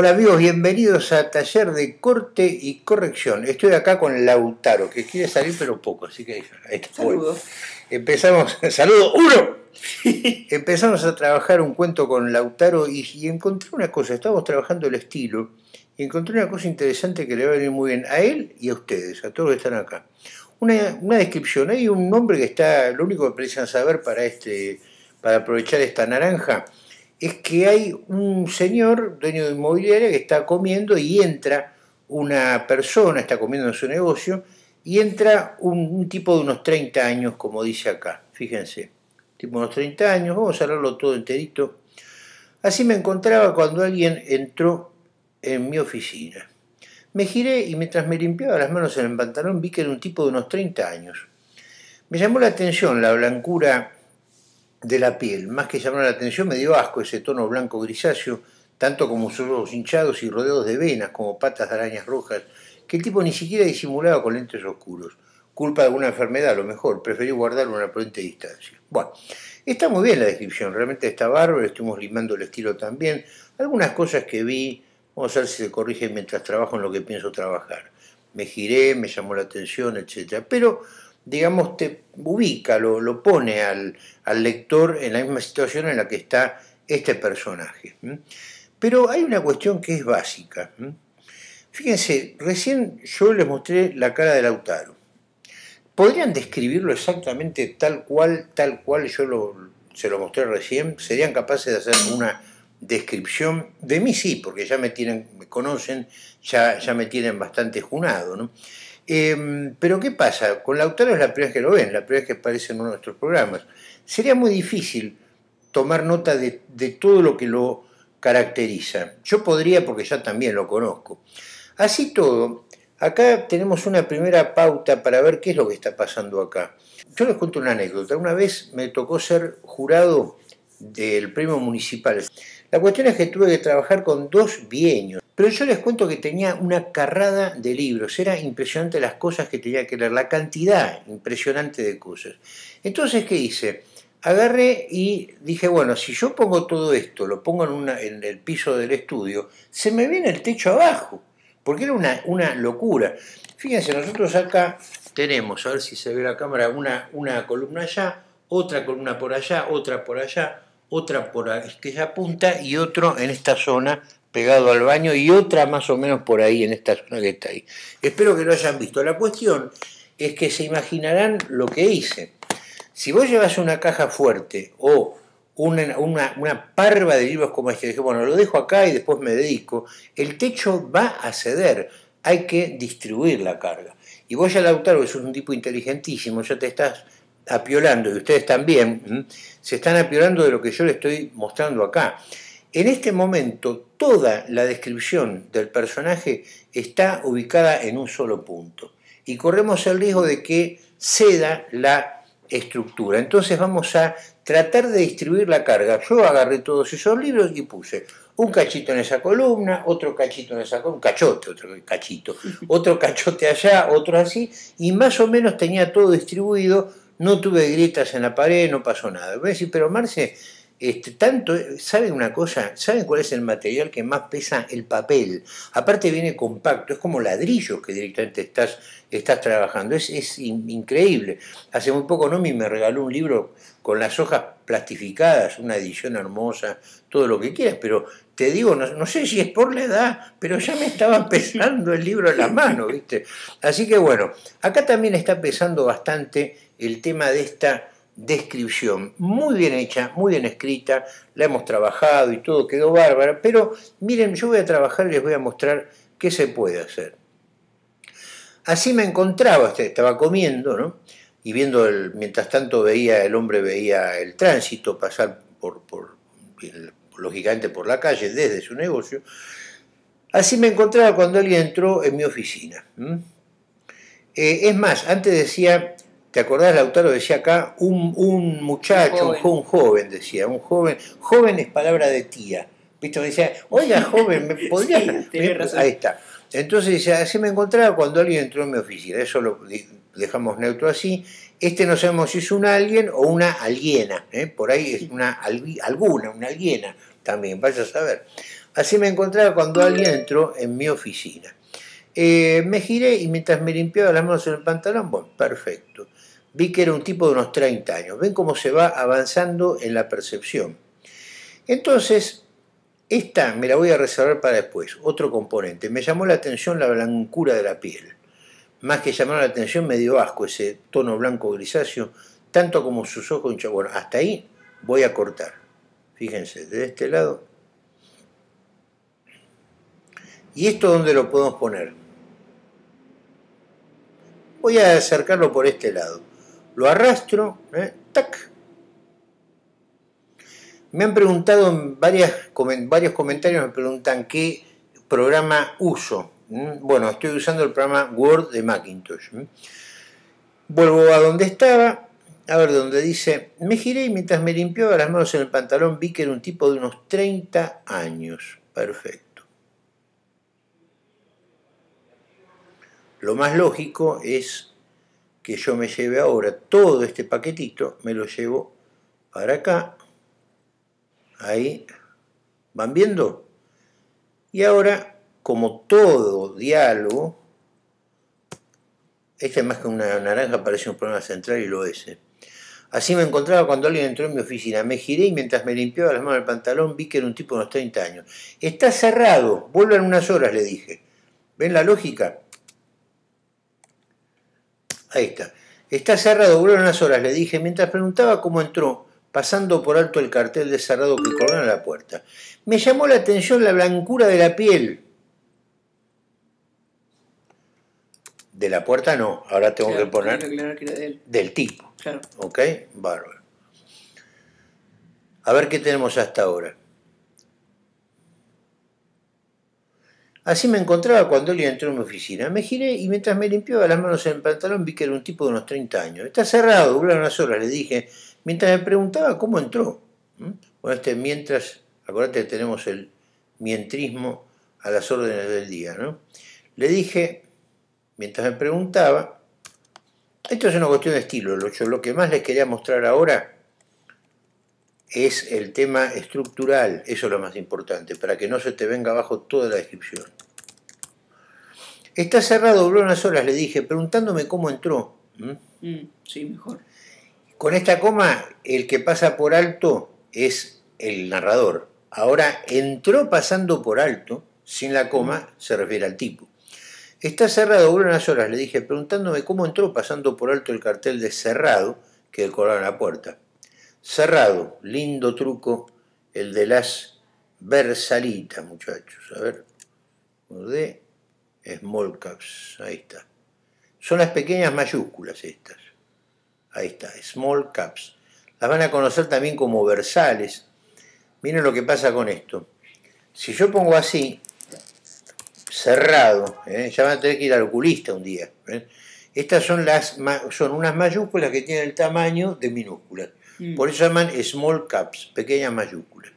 Hola amigos, bienvenidos a Taller de Corte y Corrección. Estoy acá con Lautaro, que quiere salir pero poco, así que ahí está. Saludos. Empezamos, saludo, uno. Empezamos a trabajar un cuento con Lautaro y, encontré una cosa, estábamos trabajando el estilo y encontré una cosa interesante que le va a venir muy bien a él y a ustedes, a todos los que están acá. Una, una descripción, hay un nombre que está, lo único que precisan saber para, este, para aprovechar esta naranja, es que hay un señor, dueño de inmobiliaria, que está comiendo y entra una persona, está comiendo en su negocio, y entra un, tipo de unos 30 años, como dice acá, fíjense, tipo de unos 30 años, vamos a hablarlo todo enterito. Así me encontraba cuando alguien entró en mi oficina. Me giré y mientras me limpiaba las manos en el pantalón vi que era un tipo de unos 30 años. Me llamó la atención la blancura de la piel. Más que llamar la atención, me dio asco ese tono blanco grisáceo, tanto como sus ojos hinchados y rodeados de venas, como patas de arañas rojas, que el tipo ni siquiera disimulaba con lentes oscuros. Culpa de alguna enfermedad, a lo mejor, preferió guardar una prudente distancia. Bueno, está muy bien la descripción, realmente está bárbaro, estuvimos limando el estilo también. Algunas cosas que vi, vamos a ver si se corrigen mientras trabajo en lo que pienso trabajar. Me giré, me llamó la atención, etc. Pero digamos, te ubica, lo, lo pone al, lector en la misma situación en la que está este personaje. Pero hay una cuestión que es básica. Fíjense, recién yo les mostré la cara de Lautaro. ¿Podrían describirlo exactamente tal cual, tal cual yo se lo mostré recién? ¿Serían capaces de hacer una descripción? De mí sí, porque ya me tienen, me conocen, ya, ya me tienen bastante junado. Em, pero ¿qué pasa? Con Lautaro es la primera vez que lo ven, la primera vez que aparece en uno de nuestros programas. Sería muy difícil tomar nota de, todo lo que lo caracteriza. Yo podría porque ya también lo conozco. Así todo, acá tenemos una primera pauta para ver qué es lo que está pasando acá. Yo les cuento una anécdota. Una vez me tocó ser jurado del premio municipal. La cuestión es que tuve que trabajar con dos bieños. Pero yo les cuento que tenía una carrada de libros, era impresionante las cosas que tenía que leer, la cantidad impresionante de cosas. Entonces, ¿qué hice? Agarré y dije, bueno, si yo pongo todo esto, lo pongo en, el piso del estudio, se me viene el techo abajo, porque era una, una locura. Fíjense, nosotros acá tenemos, a ver si se ve la cámara, una, una columna allá, otra columna por allá, otra por allá, otra por aquella punta y otro en esta zona al baño y otra más o menos por ahí en esta zona que está ahí. Espero que lo hayan visto. La cuestión es que se imaginarán lo que hice. Si vos llevas una caja fuerte o una, una, parva de libros como este, dije, bueno, lo dejo acá y después me dedico, el techo va a ceder, hay que distribuir la carga. Y vos ya, Lautaro, que sos un tipo inteligentísimo, ya te estás apiolando, y ustedes también, se están apiolando de lo que yo le estoy mostrando acá. En este momento, toda la descripción del personaje está ubicada en un solo punto y corremos el riesgo de que ceda la estructura. Entonces vamos a tratar de distribuir la carga. Yo agarré todos esos libros y puse un cachito en esa columna, otro cachito en esa columna, un cachote, otro cachito, otro cachote allá, otro así, y más o menos tenía todo distribuido, no tuve grietas en la pared, no pasó nada. Voy a decir, pero Marce, este, tanto, ¿saben una cosa? ¿Saben cuál es el material que más pesa? El papel. Aparte viene compacto, es como ladrillos que directamente estás, estás trabajando. Es, increíble. Hace muy poco Nomi me regaló un libro con las hojas plastificadas, una edición hermosa, todo lo que quieras, pero te digo, no, no sé si es por la edad, pero ya me estaba pesando el libro en la mano, ¿viste? Así que bueno, acá también está pesando bastante el tema de esta descripción muy bien hecha, muy bien escrita, la hemos trabajado y todo quedó bárbara, pero miren, yo voy a trabajar y les voy a mostrar qué se puede hacer. Así me encontraba, este, estaba comiendo, ¿no? Y viendo, el, mientras tanto veía, el hombre veía el tránsito pasar por, por lógicamente por la calle desde su negocio. Así me encontraba cuando alguien entró en mi oficina. Eh, es más, antes decía ¿Te acordás, Lautaro decía acá? Un, un muchacho, un joven. decía, un joven. Joven es palabra de tía. ¿Viste? Me decía, oiga, joven, ¿me podría...? Ahí está. Entonces dice, así me encontraba cuando alguien entró en mi oficina. Eso lo dejamos neutro así. Este no sabemos si es un alguien o una aliena. ¿eh? Por ahí es una alguna, una aliena también, vaya a saber. Así me encontraba cuando alguien entró en mi oficina. Eh, me giré y mientras me limpiaba las manos en el pantalón, bueno, perfecto. Vi que era un tipo de unos 30 años. Ven cómo se va avanzando en la percepción. Entonces, esta me la voy a reservar para después. Otro componente. Me llamó la atención la blancura de la piel. Más que llamar la atención, me dio asco ese tono blanco grisáceo, tanto como sus ojos Bueno, hasta ahí voy a cortar. Fíjense, de este lado. ¿Y esto dónde lo podemos poner? Voy a acercarlo por este lado. Lo arrastro, ¿eh? ¡tac! Me han preguntado en varios comentarios, me preguntan qué programa uso. Bueno, estoy usando el programa Word de Macintosh. Vuelvo a donde estaba, a ver, donde dice, me giré y mientras me limpiaba las manos en el pantalón vi que era un tipo de unos 30 años. Perfecto. Lo más lógico es que yo me lleve ahora todo este paquetito, me lo llevo para acá, ahí, ¿van viendo? Y ahora, como todo diálogo, este más que una naranja parece un problema central y lo es. ¿eh? Así me encontraba cuando alguien entró en mi oficina. Me giré y mientras me limpiaba las manos del pantalón vi que era un tipo de unos 30 años. Está cerrado, vuelvan unas horas, le dije. ¿Ven la lógica? Ahí está. Está cerrado, vuelven unas horas, le dije, mientras preguntaba cómo entró, pasando por alto el cartel de cerrado que corona la puerta. Me llamó la atención la blancura de la piel. De la puerta no, ahora tengo que poner del tipo. Claro. ¿Ok? Bárbaro. A ver qué tenemos hasta ahora. Así me encontraba cuando él entró en mi oficina. Me giré y mientras me limpiaba las manos en el pantalón vi que era un tipo de unos 30 años. Está cerrado, duraron unas horas, le dije, mientras me preguntaba cómo entró. ¿Mm? Bueno, este mientras, acuérdate que tenemos el mientrismo a las órdenes del día, ¿no? Le dije, mientras me preguntaba, esto es una cuestión de estilo, lo, lo que más les quería mostrar ahora es el tema estructural, eso es lo más importante, para que no se te venga abajo toda la descripción. Está cerrado, duró unas horas, le dije, preguntándome cómo entró. ¿Mm? Mm, sí, mejor. Con esta coma, el que pasa por alto es el narrador. Ahora, entró pasando por alto, sin la coma, se refiere al tipo. Está cerrado, duró unas horas, le dije, preguntándome cómo entró pasando por alto el cartel de cerrado que decoraba la puerta. Cerrado, lindo truco, el de las versalitas, muchachos. A ver, de small caps, ahí está. Son las pequeñas mayúsculas estas. Ahí está, small caps. Las van a conocer también como versales. Miren lo que pasa con esto. Si yo pongo así, cerrado, ¿eh? ya van a tener que ir al oculista un día. ¿eh? Estas son, las, son unas mayúsculas que tienen el tamaño de minúsculas. Mm. Por eso llaman small caps, pequeñas mayúsculas.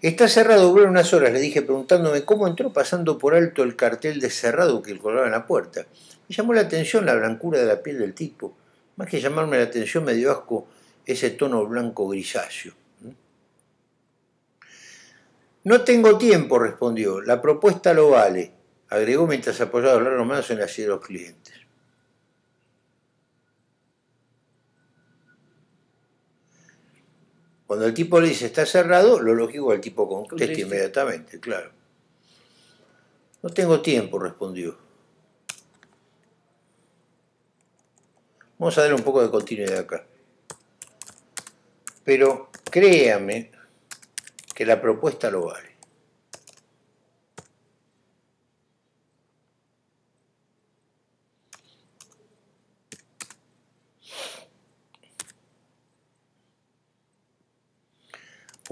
Está cerrado, duró unas horas, le dije preguntándome cómo entró pasando por alto el cartel de cerrado que colgaba en la puerta. Me llamó la atención la blancura de la piel del tipo. Más que llamarme la atención me dio asco ese tono blanco grisáceo. No tengo tiempo, respondió. La propuesta lo vale, agregó mientras apoyaba los manos en la silla de los clientes. Cuando el tipo le dice está cerrado, lo lógico es el tipo contesta inmediatamente, claro. No tengo tiempo, respondió. Vamos a darle un poco de continuidad acá. Pero créame que la propuesta lo vale.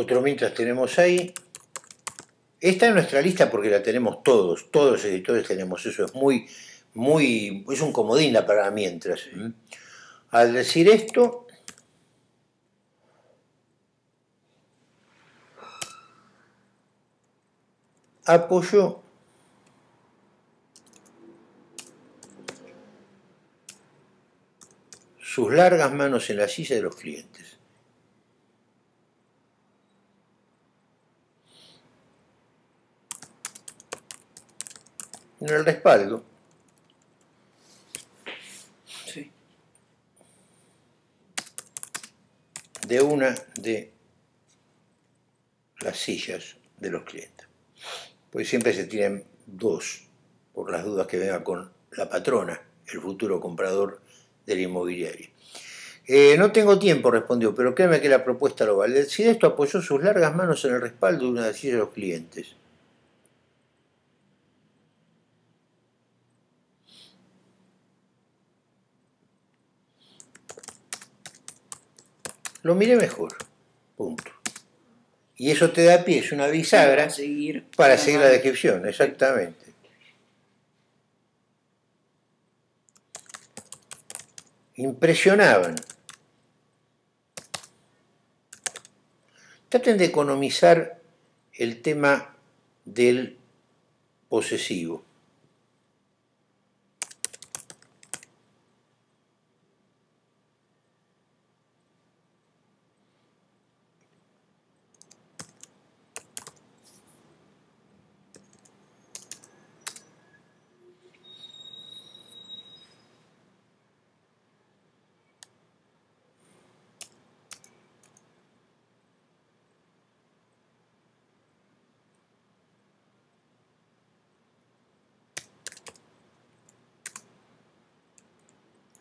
Otro mientras tenemos ahí. Esta es nuestra lista porque la tenemos todos, todos los editores tenemos eso, es muy, muy, es un comodín la para mientras. Al decir esto, apoyo sus largas manos en la silla de los clientes. En el respaldo Sí. de una de las sillas de los clientes. Pues siempre se tienen dos, por las dudas que venga con la patrona, el futuro comprador del inmobiliario. Eh, no tengo tiempo, respondió, pero créeme que la propuesta lo vale. Si esto apoyó sus largas manos en el respaldo de una de las sillas de los clientes. Lo miré mejor. Punto. Y eso te da pie, es una bisagra Para seguir. para seguir la descripción, exactamente. Impresionaban. Traten de economizar el tema del posesivo.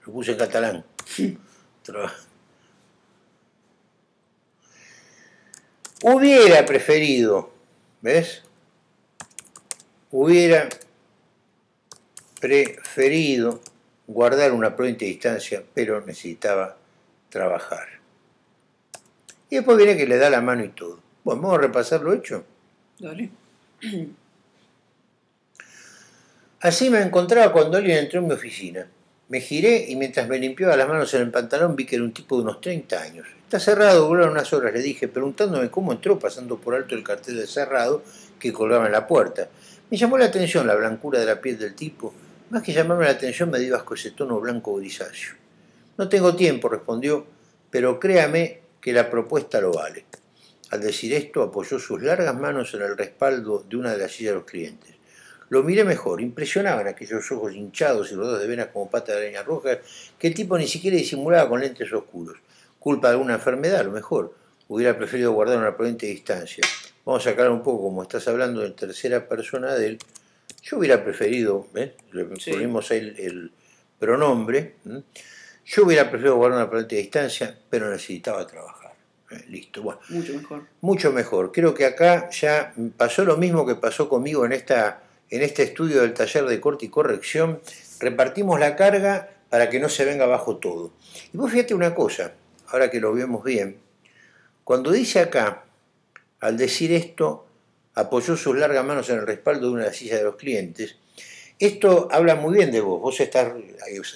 Lo puse en catalán. Hubiera preferido, ¿ves? Hubiera preferido guardar una prudente distancia, pero necesitaba trabajar. Y después viene que le da la mano y todo. Bueno, vamos a repasar lo hecho. Dale. Así me encontraba cuando alguien entró en mi oficina. Me giré y mientras me limpiaba las manos en el pantalón vi que era un tipo de unos 30 años. Está cerrado, duraron unas horas, le dije, preguntándome cómo entró pasando por alto el cartel de cerrado que colgaba en la puerta. Me llamó la atención la blancura de la piel del tipo. Más que llamarme la atención me dio asco ese tono blanco grisáceo. No tengo tiempo, respondió, pero créame que la propuesta lo vale. Al decir esto, apoyó sus largas manos en el respaldo de una de las sillas de los clientes. Lo miré mejor, impresionaban aquellos ojos hinchados y rodados de venas como patas de araña rojas, que el tipo ni siquiera disimulaba con lentes oscuros. Culpa de alguna enfermedad, a lo mejor. Hubiera preferido guardar una prudente distancia. Vamos a sacar un poco, como estás hablando en tercera persona de él. Yo hubiera preferido, ¿ves? Le Sí. ponemos ahí el, el pronombre. Yo hubiera preferido guardar una prudente distancia, pero necesitaba trabajar. Eh, Listo, bueno Mucho mejor. mucho mejor. Creo que acá ya pasó lo mismo que pasó conmigo en, esta, en este estudio del taller de corte y corrección. Repartimos la carga para que no se venga abajo todo. Y vos fíjate una cosa, ahora que lo vemos bien, cuando dice acá, al decir esto, apoyó sus largas manos en el respaldo de una de las sillas de los clientes, esto habla muy bien de vos. Vos estás,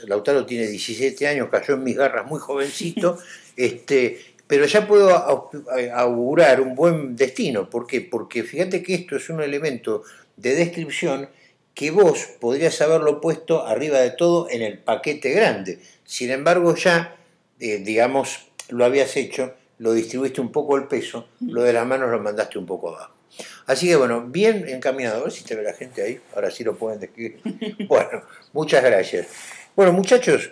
Lautaro tiene 17 años, cayó en mis garras muy jovencito, este, pero ya puedo au- augurar un buen destino. ¿Por qué? Porque fíjate que esto es un elemento de descripción que vos podrías haberlo puesto arriba de todo en el paquete grande. Sin embargo, ya, eh, digamos, lo habías hecho, lo distribuiste un poco el peso, lo de las manos lo mandaste un poco abajo. Así que bueno, bien encaminado. A ver si te ve la gente ahí. Ahora sí lo pueden describir. Bueno, muchas gracias. Bueno, muchachos,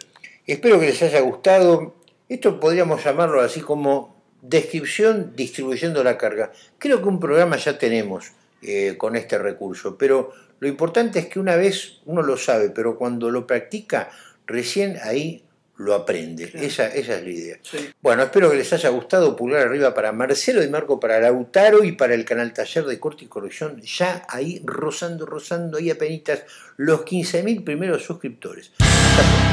espero que les haya gustado. Esto podríamos llamarlo así como descripción distribuyendo la carga. Creo que un programa ya tenemos eh, con este recurso, pero lo importante es que una vez uno lo sabe, pero cuando lo practica, recién ahí lo aprende. Claro. Esa, esa es la idea. Sí. Bueno, espero que les haya gustado. Pulgar arriba para Marcelo y Marco para Lautaro y para el canal Taller de Corte y Corrección. Ya ahí rozando, rozando ahí apenitas los 15.000 primeros suscriptores. Hasta.